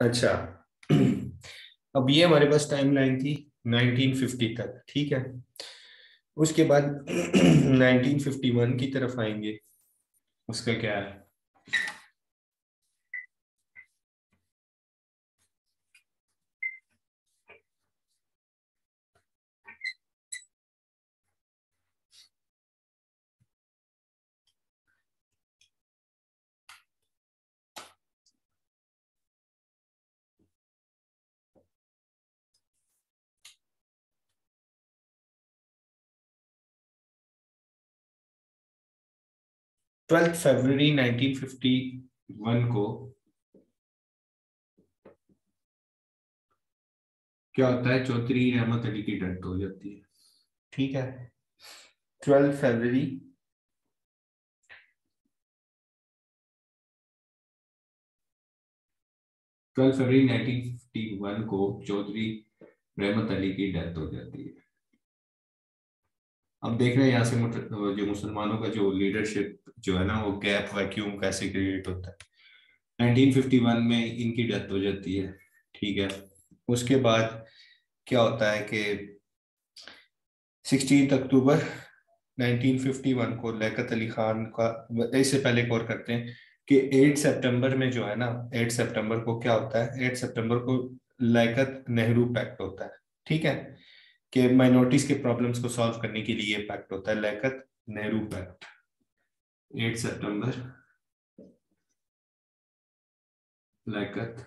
अच्छा। अब ये हमारे पास टाइम लाइन थी 1950 तक, ठीक है? उसके बाद 1951 की तरफ़ आएँगे। उसका क्या है? 12 फरवरी 1951 को क्या होता है? चौधरी रहमत अली की डेथ हो जाती है। ठीक है। 12 फरवरी ट्वेल्व फरवरी 1951 को चौधरी रहमत अली की डेथ हो जाती है। अब देख रहे हैं यहाँ से जो मुसलमानों का जो लीडरशिप जो है ना, वो गैप वैक्यूम कैसे क्रिएट होता है। 1951 में इनकी डेथ हो जाती है, ठीक है। उसके बाद क्या होता है कि सिक्सटीन अक्टूबर 1951 को लियाकत अली खान का, इससे पहले गौर करते हैं कि 8 सितंबर में जो है ना 8 सितंबर को क्या होता है 8 सितंबर को लियाकत नेहरू पैक्ट होता है, ठीक है। कि माइनॉरिटीज के प्रॉब्लम्स को सॉल्व करने के लिए पैक्ट होता है लियाकत नेहरू पैक्ट। 8 सितंबर लैकत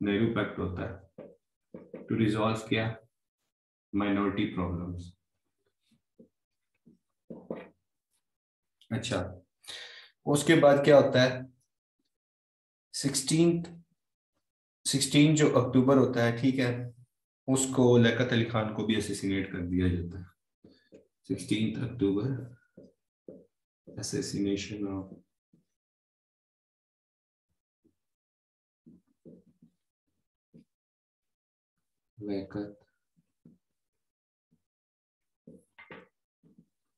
नेहरू पैक्ट होता है। टू रिजॉल्व क्या? माइनॉरिटी प्रॉब्लम्स अच्छा उसके बाद क्या होता है? सिक्सटीन सिक्सटीन जो अक्टूबर होता है, ठीक है, उसको लियाकत अली खान को भी असेसिनेट कर दिया जाता है। Sixteen October assassination of Liaquat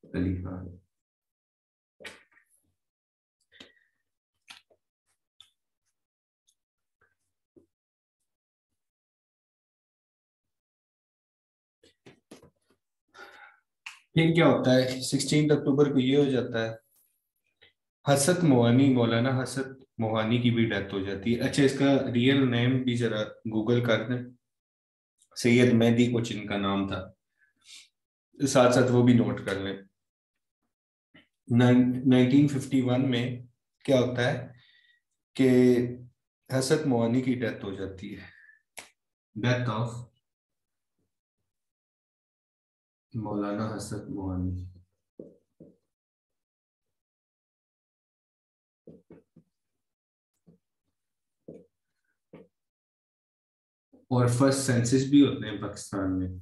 Ali Khan फिर क्या होता है? सिक्सटीन अक्टूबर को ये हो जाता है। हसत मोहानी मौलाना हसत मोहानी की भी डेथ हो जाती है। अच्छा इसका रियल नेम भी जरा गूगल कर दें। सैयद मेहदी कुछ इनका नाम था साथ साथ वो भी नोट कर लें। 1951 में क्या होता है कि हसत मोहानी की डेथ हो जाती है। डेथ ऑफ़ मौलाना हसरत मोहानी। और फ़र्स्ट सेंसिस भी होते हैं पाकिस्तान में।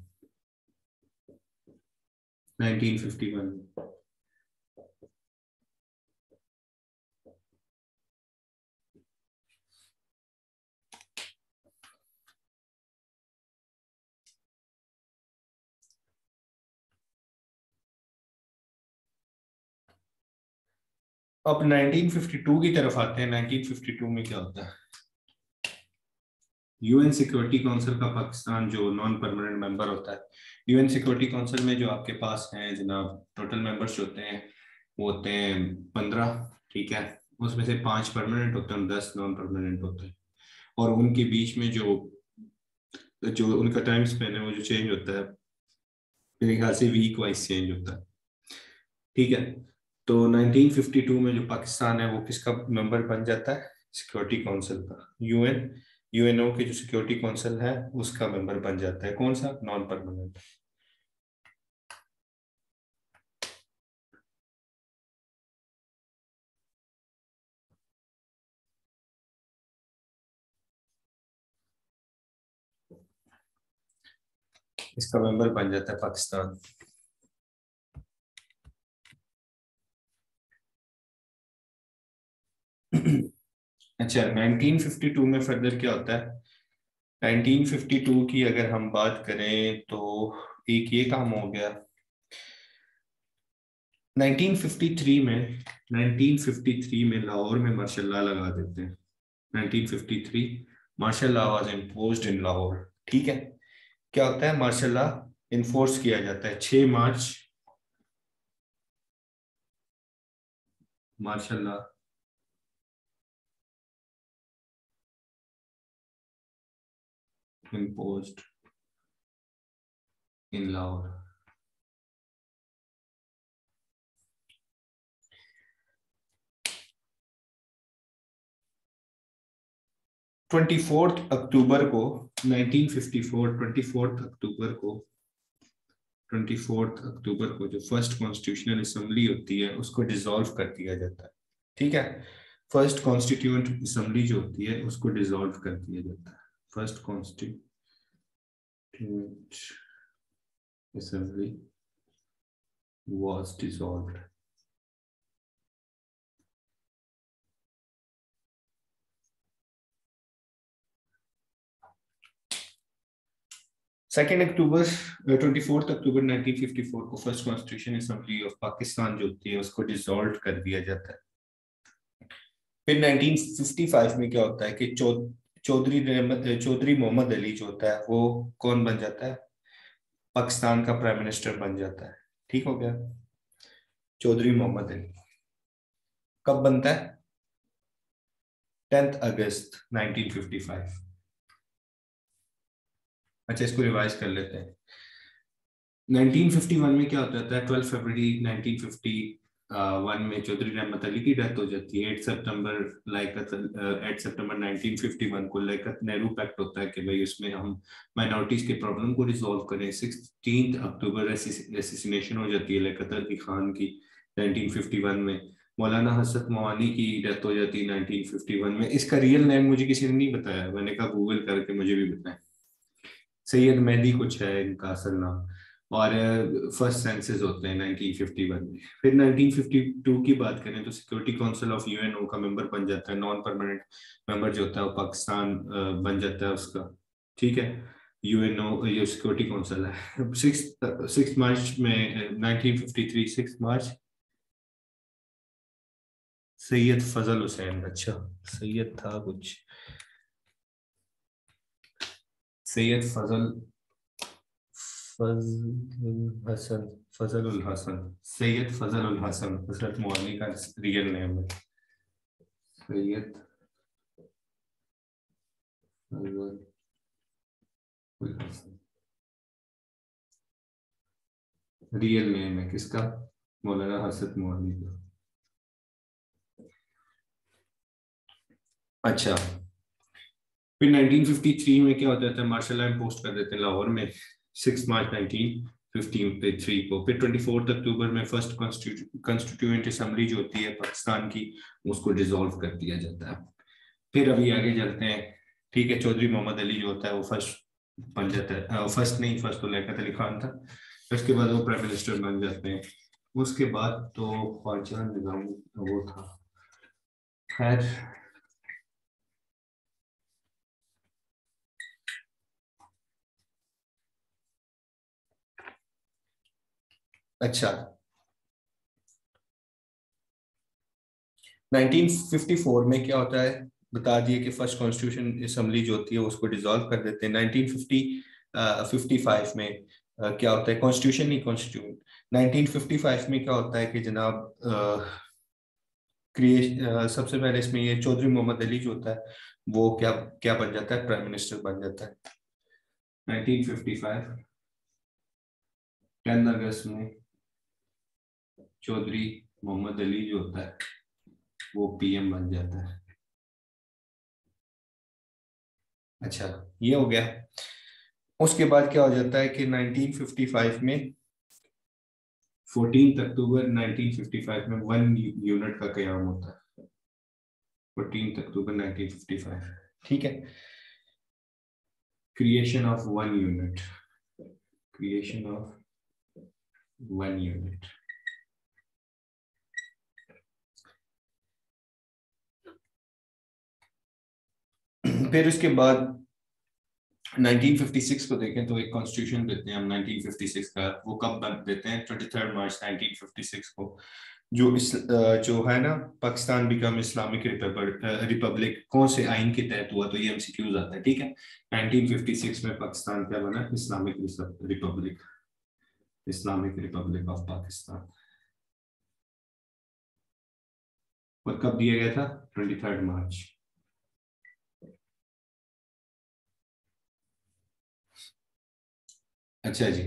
1951 में अब 1952 की तरफ़ आते हैं। 1952 में क्या होता है? यूएन सिक्योरिटी काउंसिल का पाकिस्तान जो नॉन परमानेंट मेंबर होता है। यूएन सिक्योरिटी काउंसिल में जो आपके पास हैं, जनाब टोटल मेंबर्स होते हैं, वो होते हैं पंद्रह, ठीक है? उसमें से पाँच परमानेंट होते हैं दस नॉन परमानेंट होते हैं। और उनके बीच में जो जो उनका टाइम स्पेन है, वो जो चेंज होता है, मेरे ख्याल से वीक वाइज चेंज होता है। ठीक है? तो 1952 में जो पाकिस्तान है, वो किसका मेंबर बन जाता है? सिक्योरिटी काउंसिल का यूएन यूएनओ की जो सिक्योरिटी काउंसिल है, उसका मेंबर बन जाता है। कौन सा? नॉन परमानेंट इसका मेंबर बन जाता है पाकिस्तान। अच्छा 1952 में फर्दर क्या होता है? 1952 की अगर हम बात करें तो एक ये काम हो गया। 1953 में 1953 में लाहौर में मार्शल लगा देते हैं। 1953 martial law was imposed in Lahore, ठीक है? क्या होता है? मार्शल लॉ इन्फोर्स किया जाता है। 6 March martial law imposed in Lahore. Twenty fourth October को 1954 ट्वेंटी फोर्थ अक्टूबर को ट्वेंटी फोर्थ अक्टूबर को जो फ़र्स्ट कॉन्स्टिट्यूशनल असेंबली होती है, उसको डिसॉल्व कर दिया जाता है। ठीक है? फ़र्स्ट कॉन्स्टिट्यूंट असेंबली जो होती है, उसको डिसॉल्व कर दिया जाता है। First constituent assembly was dissolved. Second October twenty fourth October 1954 को first constitution assembly of Pakistan जो होती है, उसको डिसॉल्व कर दिया जाता है फिर 1955 में क्या होता है कि चौधरी चौधरी मोहम्मद अली जो होता है, वो कौन बन जाता है? पाकिस्तान का प्राइम मिनिस्टर बन जाता है। ठीक हो गया? चौधरी मोहम्मद अली। कब बनता है? टेंथ अगस्त 1955 अच्छा इसको रिवाइज कर लेते हैं। 1951 में क्या होता है 12 फरवरी 1950 वन में चौधरी रहमत अली की डेथ हो जाती है। एट सितंबर लाइकत एट सितंबर 1951 को लाइकत नेहरू पैक्ट होता है कि भाई उसमें हम माइनॉरिटीज के प्रॉब्लम को रिजॉल्व करें। सिक्सटीन अक्टूबर एसिसिनेशन हो जाती है लाइकत अली खान की 1951 में। मौलाना हसरत मवानी की डेथ हो जाती है 1951 में। इसका रियल नेम मुझे किसी ने नहीं बताया। मैंने कहा गूगल करके मुझे भी बताएँ। सैयद मेहदी कुछ है, इनका असल नाम। और फ़र्स्ट सेंसेस होते हैं 1951 में फिर 1952 की बात करें तो सिक्योरिटी काउंसिल ऑफ़ यूएनओ का मेंबर बन जाता है नॉन परमानेंट मेंबर जो होता है वो पाकिस्तान बन जाता है उसका। ठीक है? यूएनओ ये सिक्योरिटी काउंसिल है। सिक्स मार्च में 1953 सिक्स मार्च सैयद फजल हुसैन। अच्छा सैयद था कुछ। सैयद फजल फजल हसन। फजल हसन। सैयद फजल उल हसन, हज़रत मौलवी का रियल नेम है। सैयद रियल नेम है किसका? मौलाना हसरत मौलवी का। अच्छा। फिर 1953 में क्या होता था? मार्शल लॉ पोस्ट कर देते हैं लाहौर में। Six March nineteen fifteen three को। फिर ट्वेंटी फोर्थ अक्टूबर में फ़र्स्ट कॉन्स्टिट्यूंट असम्बली जो होती है पाकिस्तान की, उसको डिसॉल्व कर दिया जाता है। फिर अभी आगे चलते हैं। ठीक है, चौधरी मोहम्मद अली जो होता है, वो फ़र्स्ट बन जाता है। फ़र्स्ट नहीं फ़र्स्ट तो लियाकत अली खान था। उसके बाद वो प्राइम मिनिस्टर बन जाते हैं। उसके बाद तो ख्वाजा निज़ाम वो था। खैर अच्छा। 1954 में क्या होता है? बता दिए कि फ़र्स्ट कॉन्स्टिट्यूशन असम्बली जो होती है, उसको डिसॉल्व कर देते हैं। 1950 55 में क्या होता है? कॉन्स्टिट्यूशन नहीं कॉन्स्टिट्यूट। 1955 में क्या होता है कि जनाब क्रिएशन सबसे पहले इसमें ये चौधरी मोहम्मद अली जो होता है, वो क्या क्या बन जाता है? प्राइम मिनिस्टर बन जाता है। 1955 10 अगस्त में चौधरी मोहम्मद अली जो होता है, वो पीएम बन जाता है। अच्छा ये हो गया। उसके बाद क्या हो जाता है कि 1955 में 14 अक्टूबर 1955 में वन यूनिट का क्याम होता है। 14 अक्टूबर 1955 ठीक है? Creation of one unit creation of one unit फिर उसके बाद 1956 को देखें तो एक कॉन्स्टिट्यूशन देते हैं, हम 1956 का वो कब देते हैं? 23 मार्च 1956 को। जो इस जो है ना, पाकिस्तान बिकम इस्लामिक रिपब्लिक कौन से आइन के तहत हुआ तो ये एमसीक्यूज आता है, ठीक है? 1956 में पाकिस्तान क्या बना? Islamic republic Islamic republic of Pakistan और कब दिया गया था? ट्वेंटी थर्ड मार्च अच्छा जी।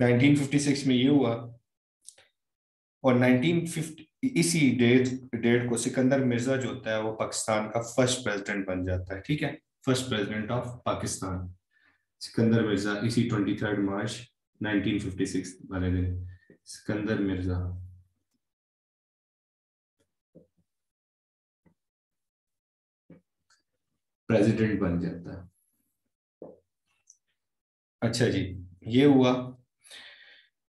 1956 में ये हुआ और 1950 इसी डेट डेट को सिकंदर मिर्ज़ा जो होता है वो पाकिस्तान का फ़र्स्ट प्रेसिडेंट बन जाता है, ठीक है? First president of Pakistan. Sikandar Mirza, इसी ट्वेंटी थर्ड मार्च 1956 वाले दिन। सिकंदर मिर्ज़ा। प्रेसिडेंट बन जाता है। अच्छा जी। ये हुआ।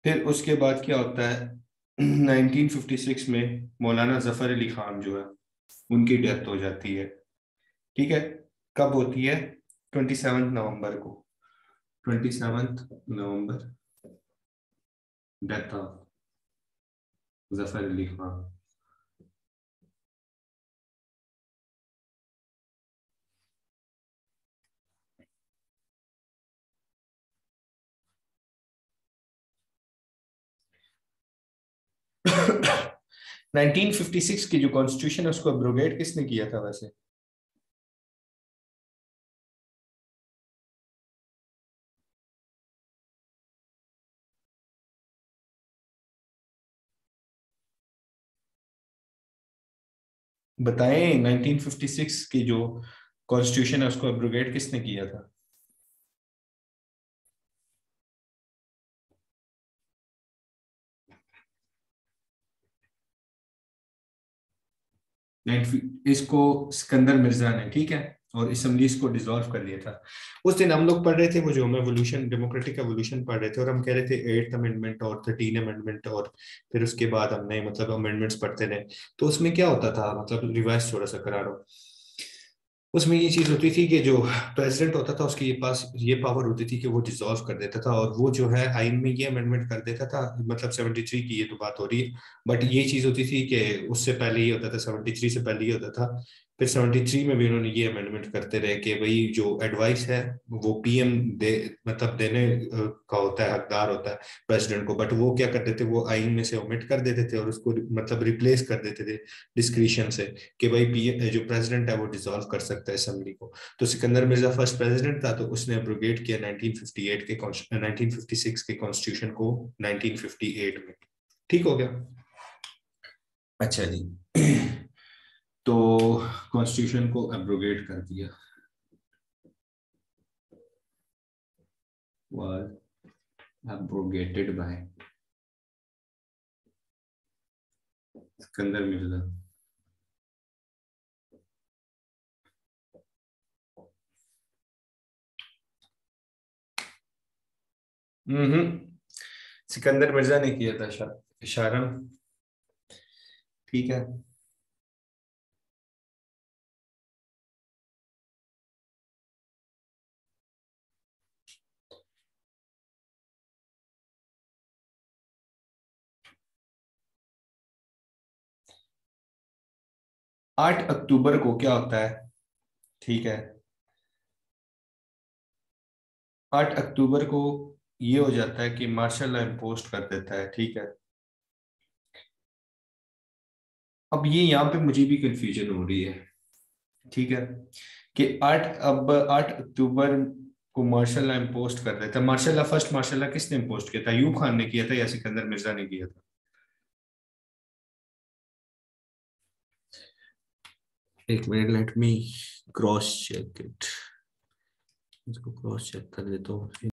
फिर उसके बाद क्या होता है? 1956 में मौलाना ज़फ़र अली खान जो है, उनकी डेथ हो जाती है। ठीक है? कब होती है? ट्वेंटी सेवन नवंबर को। Twenty seventh November. Death of Zafar Ali Khan. 1956 की जो कॉन्स्टिट्यूशन है, उसको अब्रोगेट किसने किया था वैसे? बताएँ 1956 की जो कॉन्स्टिट्यूशन है, उसको अब्रोगेट किसने किया था? इसको सिकंदर मिर्ज़ा ने, ठीक है? और असम्बली इसको डिजोल्व कर दिया था। उस दिन हम लोग पढ़ रहे थे वो जो हम एवोल्यूशन डेमोक्रेटिक एवोल्यूशन पढ़ रहे थे, और हम कह रहे थे एट्थ अमेंडमेंट और थर्टीन अमेंडमेंट और फिर उसके बाद हमने मतलब अमेंडमेंट्स पढ़ते रहे। तो उसमें क्या होता था? मतलब रिवाइज थोड़ा सा करा रहा हूँ उसमें ये चीज़ होती थी कि जो प्रेसिडेंट होता था, उसके पास, ये पावर होती थी कि वो डिसॉल्व कर देता था और वो जो है आइन में ये अमेंडमेंट कर देता था। मतलब 73 की ये तो बात हो रही है। बट ये चीज़ होती थी कि उससे पहले ये होता था 73 से पहले ये होता था। फिर 73 में भी उन्होंने ये अमेंडमेंट करते रहे कि भाई जो एडवाइस है, वो पीएम दे मतलब देने का होता है, हकदार होता है प्रेसिडेंट को। बट वो क्या करते थे, वो आइन में से ओमिट कर देते थे और उसको मतलब रिप्लेस कर देते थे डिस्क्रिशन से कि भाई पीएम जो प्रेसिडेंट है वो डिसॉल्व कर सकता है असेंबली को। तो सिकंदर मिर्ज़ा फ़र्स्ट प्रेसिडेंट था तो उसने अप्रोगेट किया 1958 के 1956 के कॉन्स्टिट्यूशन को 1958 में। ठीक हो गया? अच्छा जी। तो कॉन्स्टिट्यूशन को एब्रोगेट कर दिया। Was abrogated by Sikandar Mirza. हम्म। सिकंदर मिर्ज़ा ने किया था इशारा। ठीक है। आठ अक्टूबर को क्या होता है? ठीक है। आठ अक्टूबर को ये हो जाता है कि मार्शल लॉ इम्पोस्ट कर देता है, ठीक है। अब ये यहाँ पे मुझे भी कंफ्यूजन हो रही है, ठीक है, कि आठ, अब आठ अक्टूबर को मार्शल लॉ इम्पोस्ट कर देता है martial law first martial law किसने इम्पोस्ट किया था? यूब खान ने किया था या सिकंदर मिर्ज़ा ने किया था? एक minute let me cross check it इसको क्रॉस चेक कर देता हूँ।